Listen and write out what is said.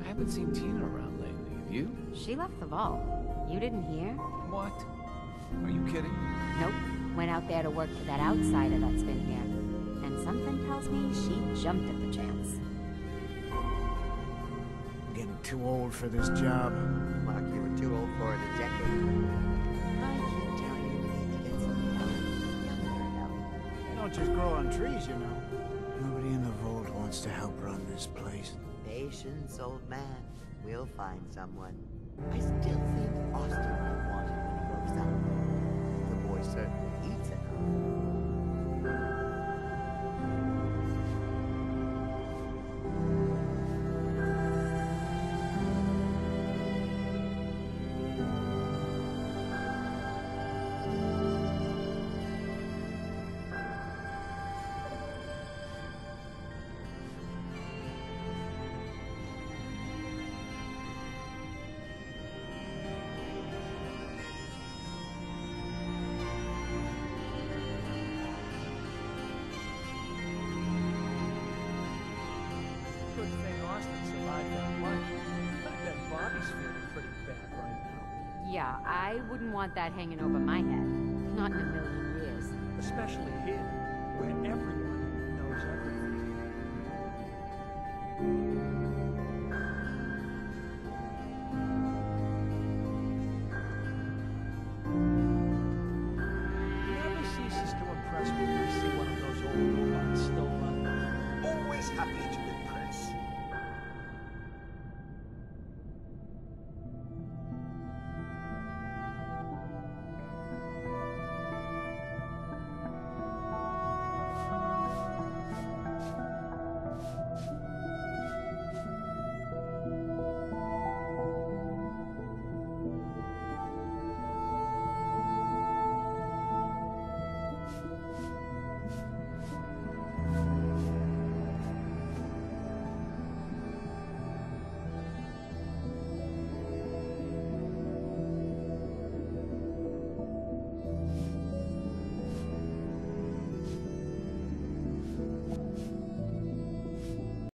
I haven't seen Tina around lately, have you? She left the vault. You didn't hear? What? Are you kidding? Nope. Went out there to work for that outsider that's been here. And something tells me she jumped at the chance. I'm getting too old for this job. Mark, you were too old for it a decade. They just grow on trees, you know. Nobody in the vault wants to help run this place. Patience, old man. We'll find someone. I still think Austin might want thing Austin survived that lunch. I bet Bobby's feeling pretty bad right now. Yeah, I wouldn't want that hanging over my head. Not in a million years. Especially here,